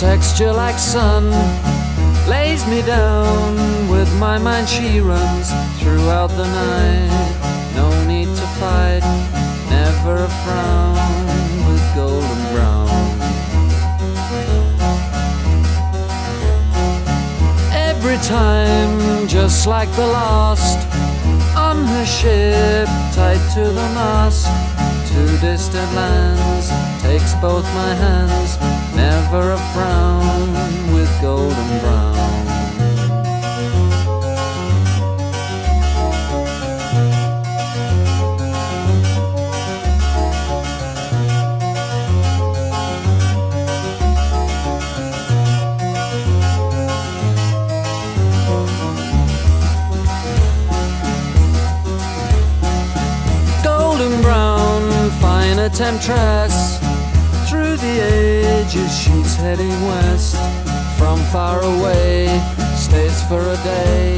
pasture like sun lays me down. With my mind she runs throughout the night. No need to fight, never a frown with golden brown. Every time, just like the last, on her ship, tied to the mast, to distant lands, takes both my hands, never a frown with golden brown. golden brown, fine temptress. Through the ages, she's heading west. From far away, stays for a day,